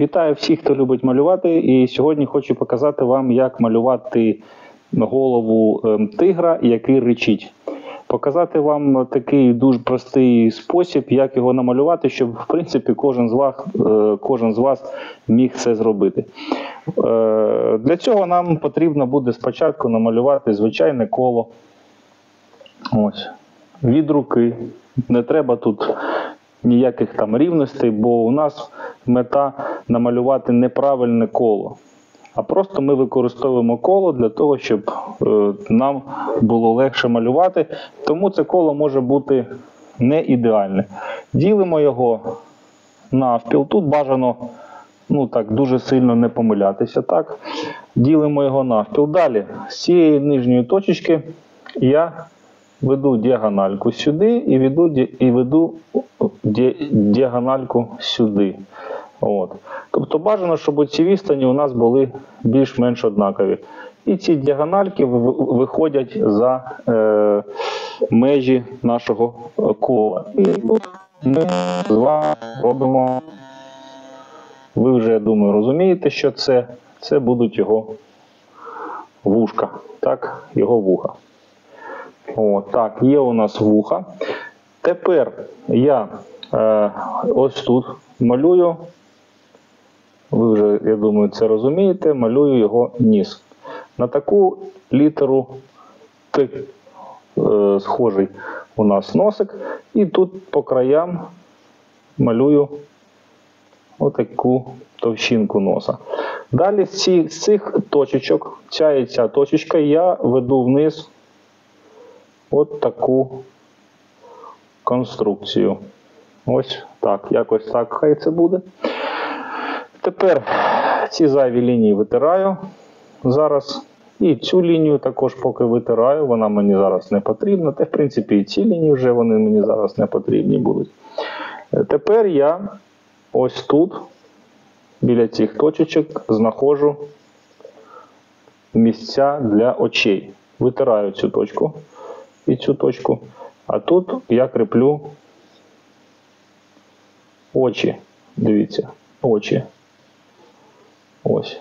Вітаю всіх, хто любить малювати. І сьогодні хочу показати вам, як малювати голову ем, тигра, який ричить. Показати вам такий дуже простий спосіб, як його намалювати, щоб в принципі кожен з вас, е, кожен з вас міг це зробити. Е, Для цього нам потрібно буде спочатку намалювати звичайне коло. Ось. Від руки. Не треба тут ніяких там рівностей, бо у нас мета намалювати неправильне коло. А просто ми використовуємо коло для того, щоб е, нам було легше малювати. Тому це коло може бути не ідеальне. Ділимо його навпіл. Тут бажано ну так, дуже сильно не помилятися. Так? Ділимо його навпіл. Далі з цієї нижньої точечки я веду діагональку сюди і веду, і веду ді- діагональку сюди. От. Тобто бажано, щоб ці відстані у нас були більш-менш однакові. І ці діагональки виходять за е, межі нашого е, кола. І ми з вами робимо. Ви вже, я думаю, розумієте, що це. Це будуть його вушка. Так, його вуха. О, так, є у нас вуха. Тепер я е, ось тут малюю. Вже, я думаю, це розумієте, малюю його ніс. На таку літеру Т е, схожий у нас носик. І тут по краям малюю отаку товщинку носа. Далі з цих точечок, ця і ця точечка, я веду вниз от таку конструкцію. Ось так, якось так хай це буде. Тепер ці зайві лінії витираю зараз. І цю лінію також поки витираю, вона мені зараз не потрібна. Та, в принципі, і ці лінії вже вони мені зараз не потрібні будуть. Е, Тепер я ось тут, біля цих точечок, знаходжу місця для очей. Витираю цю точку і цю точку. А тут я креплю очі. Дивіться, очі. Ось.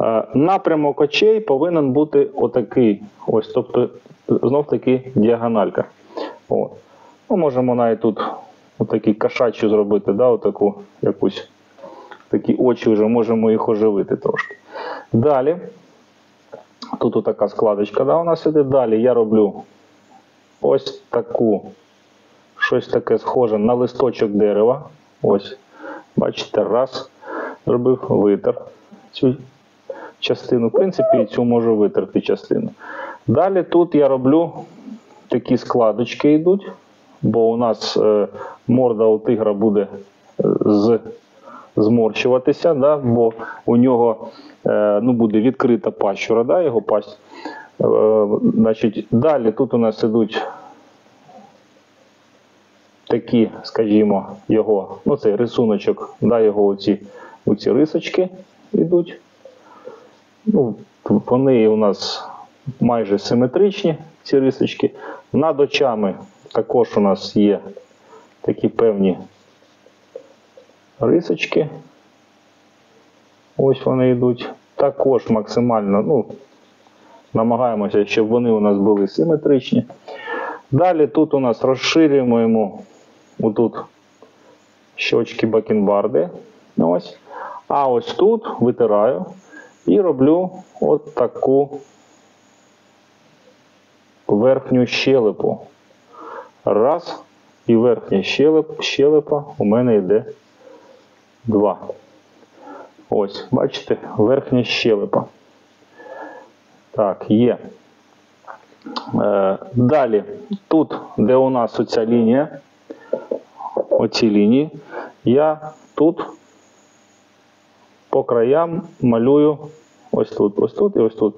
Е, Напрямок очей повинен бути отакий. Ось, тобто, знов таки діагональка. О. Ми можемо навіть тут отакі кошачі зробити, да, отаку якусь такі очі вже можемо їх оживити трошки. Далі. Тут така складочка да, у нас іде. Далі я роблю ось таку, щось таке схоже на листочок дерева. Ось. Бачите, раз. Зробив витер цю частину. В принципі, цю можу витерти частину. Далі тут я роблю такі складочки йдуть, бо у нас е, морда у тигра буде е, з, зморщуватися, да, бо у нього е, ну, буде відкрита пащура, да, його пасть. Е, значить, далі тут у нас ідуть такі, скажімо, його, ну цей рисуночок, да, його оці, оці рисочки йдуть. Ну, вони у нас майже симетричні, ці рисочки. Над очами також у нас є такі певні рисочки. Ось вони йдуть. Також максимально, ну, намагаємося, щоб вони у нас були симетричні. Далі тут у нас розширюємо йому отут щочки бакенбарди. Ось. А ось тут витираю і роблю от таку верхню щелепу. Раз. І верхня щелеп, щелепа у мене йде два. Ось, бачите, верхня щелепа. Так, є. Е, далі, тут, де у нас оця лінія, оці лінії, я тут по краям малюю ось тут, ось тут і ось тут.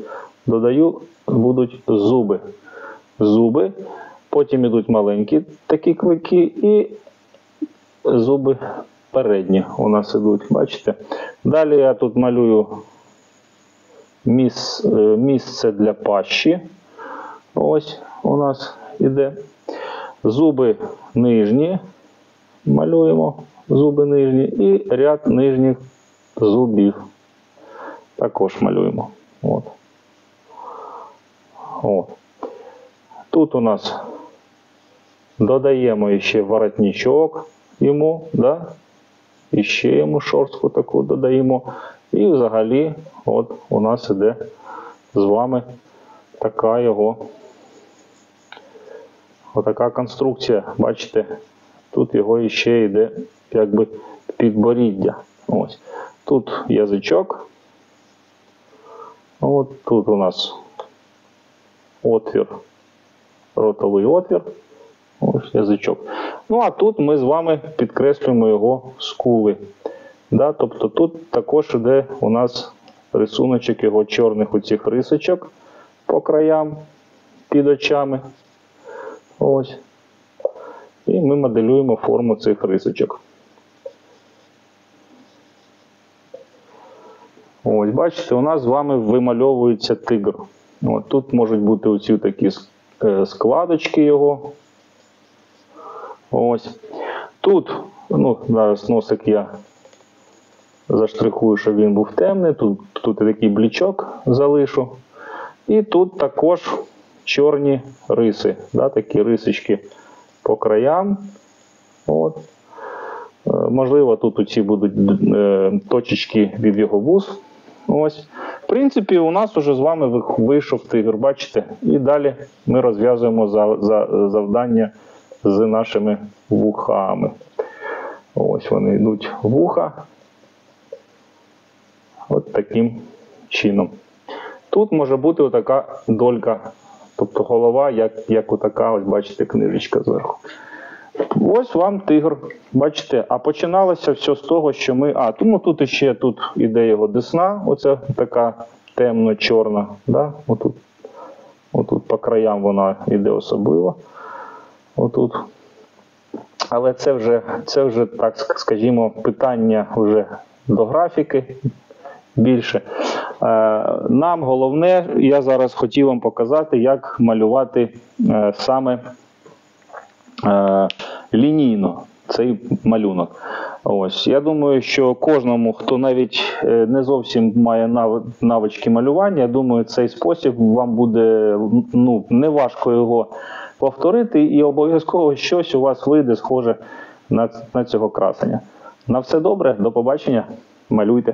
Додаю, будуть зуби. Зуби. Потім йдуть маленькі такі клики і зуби передні у нас ідуть, бачите? Далі я тут малюю е, місце для пащі. Ось у нас іде. Зуби нижні. малюємо зуби нижні і ряд нижніх зубів. Також малюємо. От. От. Тут у нас додаємо ще воротничок йому, да? і ще йому шорстку таку додаємо. І взагалі, от у нас іде з вами така його отака конструкція. Бачите, тут його ще йде якби підборіддя. Ось. Тут язичок. От тут у нас отвір, ротовий отвір. Ось язичок. Ну а тут ми з вами підкреслюємо його скули. Да? Тобто тут також іде у нас рисуночок його чорних оцих рисочок по краям під очами. Ось. І ми моделюємо форму цих рисочок. Ось, бачите, у нас з вами вимальовується тигр. От, тут можуть бути оці такі е, складочки його. Ось. Тут, ну, зараз носик я заштрихую, щоб він був темний. Тут, тут такий блічок залишу. І тут також чорні риси. Да, такі рисочки по краям. От. Е, Можливо, тут оці будуть е, точечки від його вуз. Ось. В принципі, у нас уже з вами вийшов тигр, бачите? І далі ми розв'язуємо за, за, завдання з нашими вухами. Ось вони йдуть вуха. От таким чином. Тут може бути отака долька, тобто голова, як, як отака, ось бачите, книжечка зверху. Ось вам тигр. Бачите, а починалося все з того, що ми. А, тому тут ще тут іде його десна, оця така темно-чорна. Да? Отут, отут по краям вона йде особливо. Отут. Але це вже, це вже, так скажімо, питання вже до графіки більше. Е, Нам головне, я зараз хотів вам показати, як малювати е, саме лінійно цей малюнок. Ось я думаю, що кожному, хто навіть е, не зовсім має навички малювання, я думаю, цей спосіб вам буде ну, не важко його повторити, і обов'язково щось у вас вийде схоже на, на цього красення. На все добре, до побачення, малюйте.